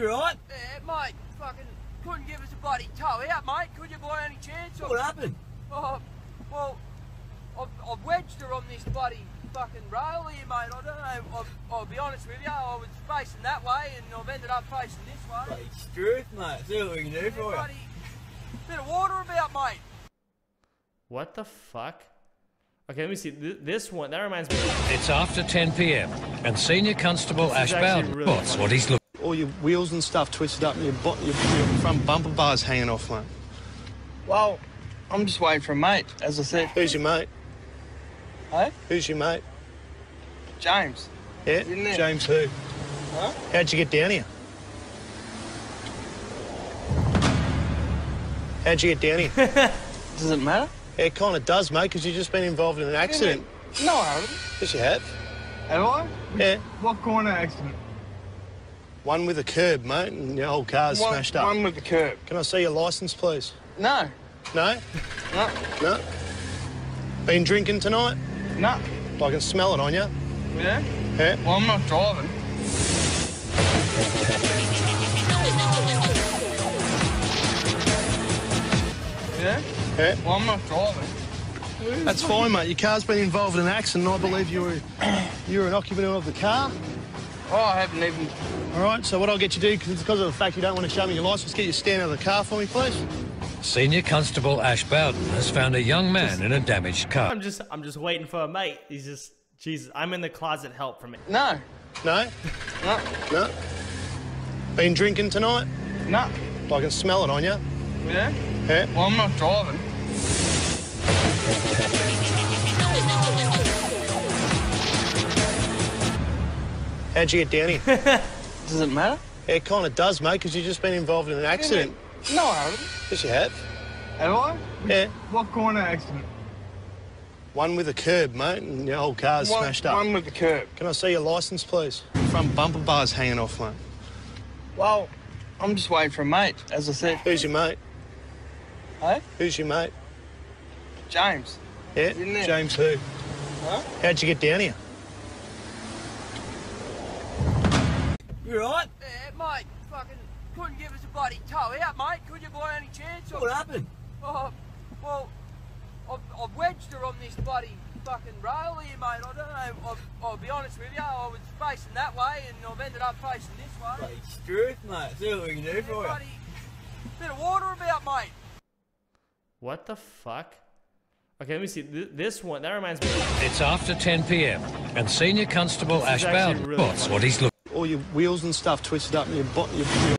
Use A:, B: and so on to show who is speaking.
A: You right?
B: Yeah, mate, fucking couldn't give us a bloody tow out, mate. Could you by any chance?
A: What happened?
B: Oh, well, I've, I've wedged her on this bloody fucking rail here, mate. I don't know. I'll, I'll be honest with you. I was facing that way, and I've ended up facing this way.
A: Bloody Struth, mate. See what we can do
B: Yeah,
A: for you.
B: bit of water about, mate.
C: What the fuck? Okay, let me see. This one, that reminds me.
D: It's after 10 p.m. and Senior Constable Ash Bowden
C: really
D: spots
C: funny.
D: what he's looking
E: all your wheels and stuff twisted up and your, bo- your, your front bumper bars hanging off, mate.
F: Well, I'm just waiting for a mate, as I said.
E: Who's your mate?
F: Hey?
E: Who's your mate?
F: James.
E: Yeah? James who?
F: Huh?
E: How'd you get down here? How'd you get down here?
F: Does it matter?
E: Yeah, it kind of does, mate, because you've just been involved in an accident.
F: No, I haven't.
E: Yes, you have.
F: Have I?
E: Yeah,
F: What kind of accident?
E: One with a curb, mate, and your whole car's
F: One,
E: smashed up.
F: one with the curb.
E: Can I see your license, please?
F: No.
E: No?
F: No.
E: No? Been drinking tonight?
F: No.
E: I can smell it on you.
F: Yeah?
E: Yeah?
F: Well, I'm not driving. Yeah?
E: Yeah?
F: Well, I'm not driving.
E: That's fine, mate. Your car's been involved in an accident. I believe you were you were an occupant of the car.
F: Oh, I haven't even.
E: All right. So what I'll get you to do, because it's because of the fact you don't want to show me your license, get you to stand out of the car for me, please.
D: Senior Constable Ash Bowden has found a young man in a damaged car.
C: I'm just, I'm just waiting for a mate. He's just, Jesus, I'm in the closet. Help for me.
F: No.
E: No?
F: No.
E: No? Been drinking tonight?
F: No.
E: I can smell it on you.
F: Yeah?
E: Yeah?
F: Well, I'm not driving.
E: How'd you get down here?
F: Does it matter?
E: yeah, it kind of does, mate, because you've just been involved in an accident.
F: No, I haven't.
E: Yes, you have.
F: Have I?
E: Yeah.
F: What kind of accident?
E: One with a curb, mate, and your whole car's
F: One,
E: smashed up.
F: one with the curb.
E: Can I see your license, please? Front bumper bar's hanging off, mate.
F: Well, I'm just waiting for a mate, as I said.
E: Who's your mate?
F: Hey?
E: Who's your mate?
F: James.
E: Yeah? James who?
F: Huh?
E: How'd you get down here?
A: You right?
B: Yeah, mate, fucking couldn't give us a bloody tow out, mate. Could you by any chance?
A: What happened?
B: Oh, well, I've, I've wedged her on this bloody fucking rail here, mate. I don't know. I'll, I'll be honest with you. I was facing that way, and I've ended up facing this way.
A: Bloody Struth, mate. See what we can do
B: Yeah,
A: for you.
B: bit of water about, mate.
C: What the fuck? Okay, let me see. This one, that reminds me.
D: It's after 10 p.m. and Senior Constable
C: This
D: Ash Bowden
C: really
D: what he's looking
E: All your wheels and stuff twisted up your, your, your